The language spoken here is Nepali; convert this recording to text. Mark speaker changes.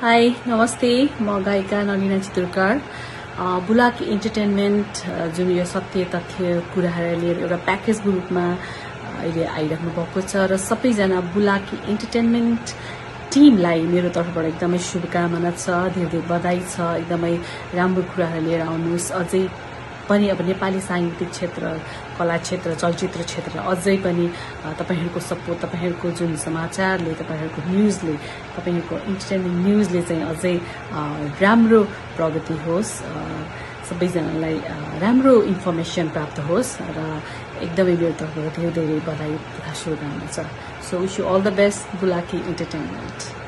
Speaker 1: हाई नमस्ते म गायिका नलिना चितुरकार बुलाकी इन्टरटेनमेन्ट जुन यो सत्य तथ्य कुराहरूलाई लिएर एउटा प्याकेजको रूपमा अ, अहिले आइराख्नु भएको छ र सबैजना बुलाकी इन्टरटेनमेन्ट टिमलाई मेरो तर्फबाट एकदमै शुभकामना छ धेरै धेरै बधाई छ एकदमै राम्रो कुराहरू लिएर आउनुहोस्। अझै पनि अब नेपाली साङ्गीतिक क्षेत्र कला क्षेत्र चलचित्र क्षेत्र अझै पनि तपाईँहरूको सपोर्ट तपाईँहरूको जुन समाचारले तपाईँहरूको न्युजले तपाईँहरूको इन्टरटेनमेन्ट न्युजले चाहिँ अझै राम्रो प्रगति होस् सबैजनालाई राम्रो इन्फर्मेसन प्राप्त होस् र एकदमै मेरो तर्फबाट धेरै धेरै बधाई तथा शुभकामना छ। So wish you all the best Bulaki entertainment